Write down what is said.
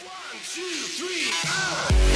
One, two, three, out!